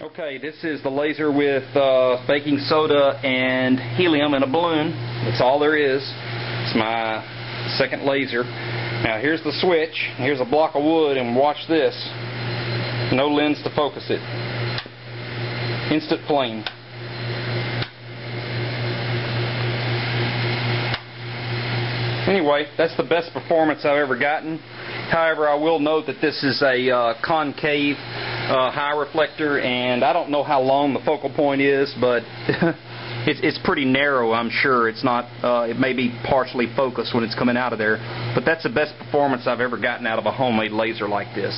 Okay, this is the laser with uh, baking soda and helium in a balloon. That's all there is. It's my second laser. Now here's the switch. Here's a block of wood, and watch this. No lens to focus it. Instant flame. Anyway, that's the best performance I've ever gotten. However, I will note that this is a uh, concave uh, high reflector, and I don't know how long the focal point is, but it's, it's pretty narrow. I'm sure it's not. Uh, it may be partially focused when it's coming out of there, but that's the best performance I've ever gotten out of a homemade laser like this.